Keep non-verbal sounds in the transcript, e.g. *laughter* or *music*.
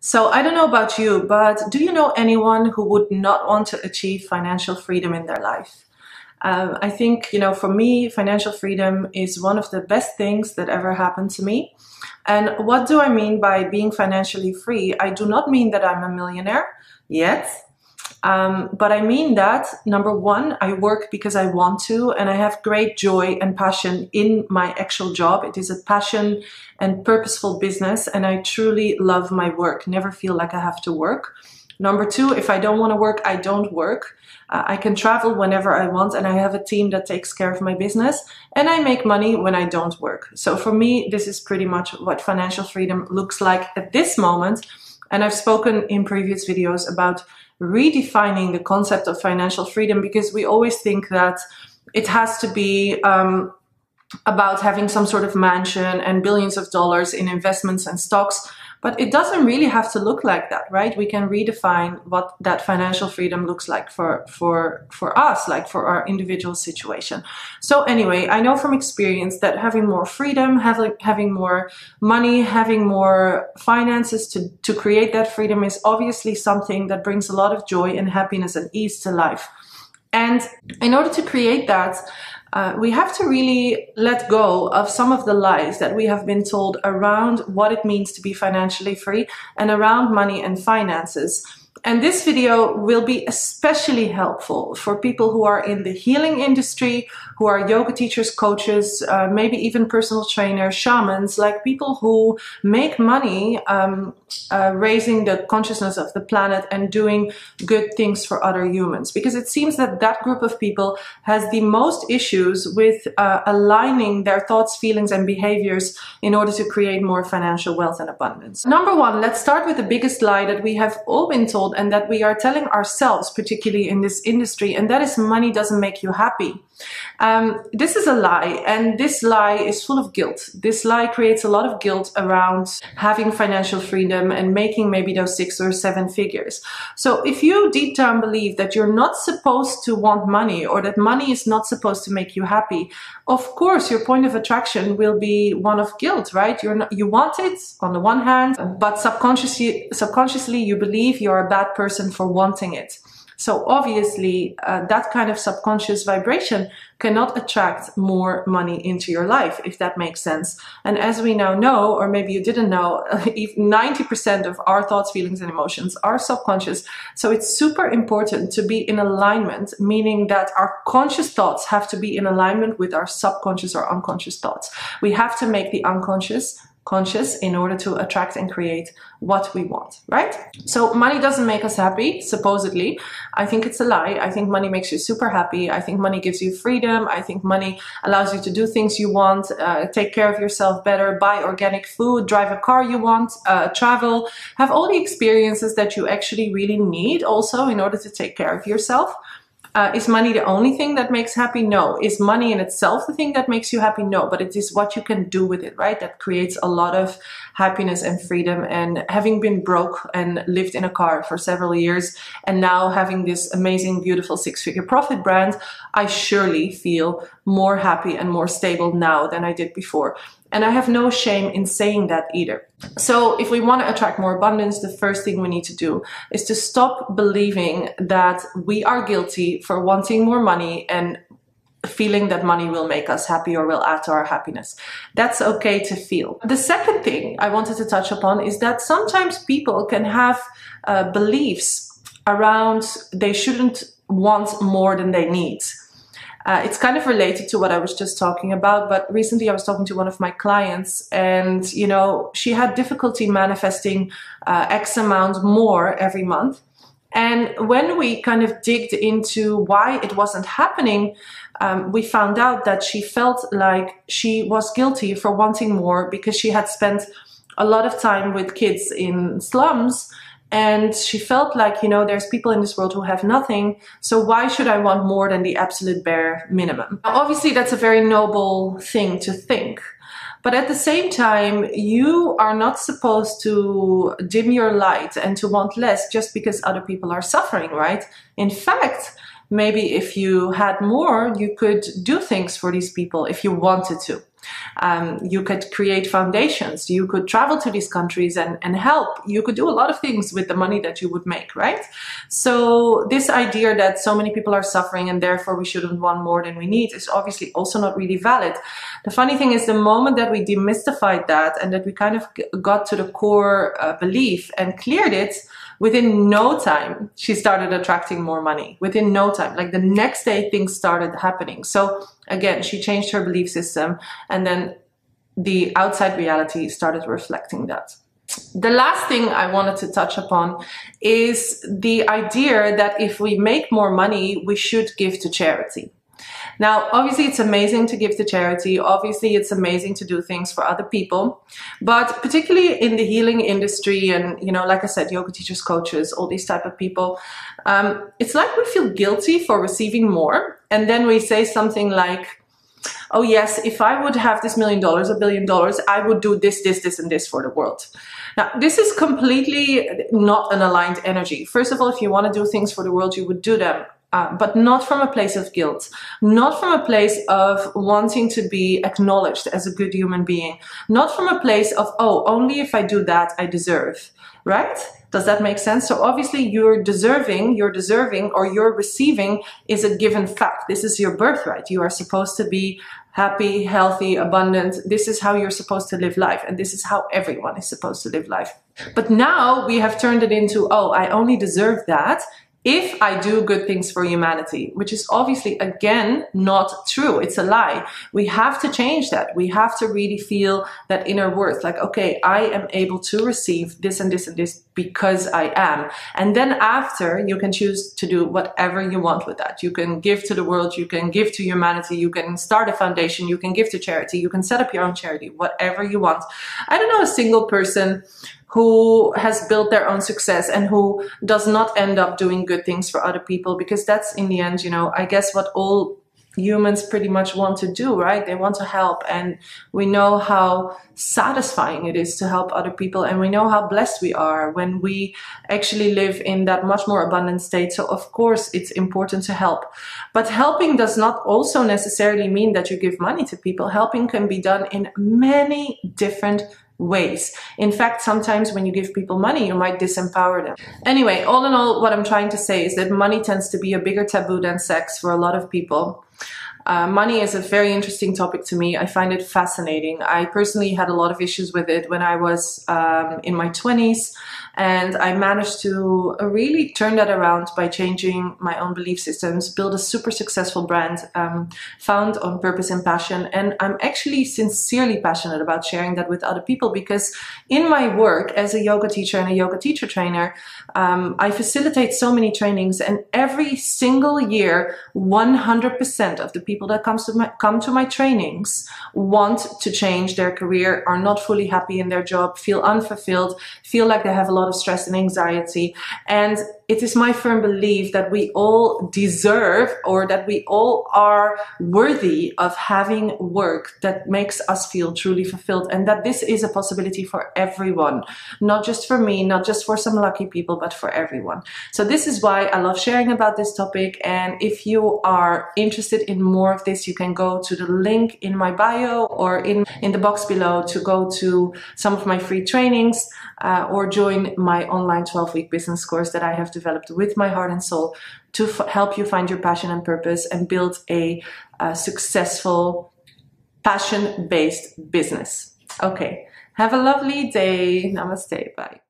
So I don't know about you, but do you know anyone who would not want to achieve financial freedom in their life? Um, I think, you know, for me, financial freedom is one of the best things that ever happened to me. And what do I mean by being financially free? I do not mean that I'm a millionaire yet. Um, but I mean that number one, I work because I want to, and I have great joy and passion in my actual job. It is a passion and purposeful business, and I truly love my work. Never feel like I have to work. Number two, if I don't want to work, I don't work. Uh, I can travel whenever I want, and I have a team that takes care of my business, and I make money when I don't work. So for me, this is pretty much what financial freedom looks like at this moment. And I've spoken in previous videos about redefining the concept of financial freedom because we always think that it has to be um, about having some sort of mansion and billions of dollars in investments and stocks. But it doesn't really have to look like that, right? We can redefine what that financial freedom looks like for, for, for us, like for our individual situation. So anyway, I know from experience that having more freedom, having, having more money, having more finances to, to create that freedom is obviously something that brings a lot of joy and happiness and ease to life. And in order to create that, uh, we have to really let go of some of the lies that we have been told around what it means to be financially free and around money and finances. And this video will be especially helpful for people who are in the healing industry, who are yoga teachers, coaches, uh, maybe even personal trainers, shamans, like people who make money um, uh, raising the consciousness of the planet and doing good things for other humans. Because it seems that that group of people has the most issues with uh, aligning their thoughts, feelings, and behaviors in order to create more financial wealth and abundance. Number one, let's start with the biggest lie that we have all been told and that we are telling ourselves, particularly in this industry, and that is money doesn't make you happy. Um, this is a lie, and this lie is full of guilt. This lie creates a lot of guilt around having financial freedom and making maybe those six or seven figures. So, if you deep down believe that you're not supposed to want money or that money is not supposed to make you happy, of course, your point of attraction will be one of guilt, right? You're not, you want it on the one hand, but subconsciously, subconsciously you believe you're a bad person for wanting it. So obviously uh, that kind of subconscious vibration cannot attract more money into your life, if that makes sense. And as we now know, or maybe you didn't know, *laughs* 90% of our thoughts, feelings, and emotions are subconscious. So it's super important to be in alignment, meaning that our conscious thoughts have to be in alignment with our subconscious or unconscious thoughts. We have to make the unconscious conscious in order to attract and create what we want, right? So money doesn't make us happy, supposedly. I think it's a lie. I think money makes you super happy. I think money gives you freedom. I think money allows you to do things you want, uh, take care of yourself better, buy organic food, drive a car you want, uh, travel, have all the experiences that you actually really need also in order to take care of yourself. Uh, is money the only thing that makes happy? No. Is money in itself the thing that makes you happy? No. But it is what you can do with it, right? That creates a lot of happiness and freedom. And having been broke and lived in a car for several years and now having this amazing, beautiful six figure profit brand, I surely feel more happy and more stable now than I did before. And I have no shame in saying that either. So if we want to attract more abundance, the first thing we need to do is to stop believing that we are guilty for wanting more money and feeling that money will make us happy or will add to our happiness. That's okay to feel. The second thing I wanted to touch upon is that sometimes people can have uh, beliefs around they shouldn't want more than they need. Uh, it's kind of related to what I was just talking about, but recently I was talking to one of my clients and, you know, she had difficulty manifesting uh, X amount more every month. And when we kind of digged into why it wasn't happening, um, we found out that she felt like she was guilty for wanting more because she had spent a lot of time with kids in slums and she felt like, you know, there's people in this world who have nothing. So why should I want more than the absolute bare minimum? Now, obviously, that's a very noble thing to think. But at the same time, you are not supposed to dim your light and to want less just because other people are suffering, right? In fact, maybe if you had more, you could do things for these people if you wanted to. Um, you could create foundations. You could travel to these countries and, and help. You could do a lot of things with the money that you would make, right? So this idea that so many people are suffering and therefore we shouldn't want more than we need is obviously also not really valid. The funny thing is the moment that we demystified that and that we kind of got to the core uh, belief and cleared it, within no time, she started attracting more money. Within no time, like the next day, things started happening. So again, she changed her belief system and then the outside reality started reflecting that. The last thing I wanted to touch upon is the idea that if we make more money, we should give to charity. Now, obviously, it's amazing to give to charity. Obviously, it's amazing to do things for other people. But particularly in the healing industry and, you know, like I said, yoga teachers, coaches, all these type of people, um, it's like we feel guilty for receiving more. And then we say something like, oh yes, if I would have this million dollars, a billion dollars, I would do this, this, this, and this for the world. Now, this is completely not an aligned energy. First of all, if you want to do things for the world, you would do them uh, but not from a place of guilt, not from a place of wanting to be acknowledged as a good human being, not from a place of, oh, only if I do that, I deserve, right? Does that make sense? So obviously you're deserving, you're deserving or you're receiving is a given fact. This is your birthright. You are supposed to be happy, healthy, abundant. This is how you're supposed to live life. And this is how everyone is supposed to live life. But now we have turned it into, oh, I only deserve that if I do good things for humanity, which is obviously again not true. It's a lie. We have to change that. We have to really feel that inner worth. Like, okay, I am able to receive this and this and this because I am. And then after you can choose to do whatever you want with that. You can give to the world. You can give to humanity. You can start a foundation. You can give to charity. You can set up your own charity, whatever you want. I don't know a single person who has built their own success and who does not end up doing good things for other people because that's in the end you know i guess what all humans pretty much want to do right? They want to help and we know how satisfying it is to help other people and we know how blessed we are when we actually live in that much more abundant state. So of course it's important to help. But helping does not also necessarily mean that you give money to people. Helping can be done in many different ways. In fact, sometimes when you give people money, you might disempower them. Anyway, all in all, what I'm trying to say is that money tends to be a bigger taboo than sex for a lot of people. Uh, money is a very interesting topic to me. I find it fascinating. I personally had a lot of issues with it when I was um, in my 20s. And I managed to uh, really turn that around by changing my own belief systems, build a super successful brand um, found on purpose and passion. And I'm actually sincerely passionate about sharing that with other people because in my work as a yoga teacher and a yoga teacher trainer, um, I facilitate so many trainings and every single year, 100% of the people that comes to my, come to my trainings want to change their career, are not fully happy in their job, feel unfulfilled, feel like they have a lot of stress and anxiety. And it is my firm belief that we all deserve or that we all are worthy of having work that makes us feel truly fulfilled and that this is a possibility for everyone, not just for me, not just for some lucky people, but for everyone. So this is why I love sharing about this topic. And if you are interested in more of this, you can go to the link in my bio or in, in the box below to go to some of my free trainings uh, or join my online 12 week business course that I have developed with my heart and soul to help you find your passion and purpose and build a, a successful passion based business. Okay. Have a lovely day. Namaste. Bye.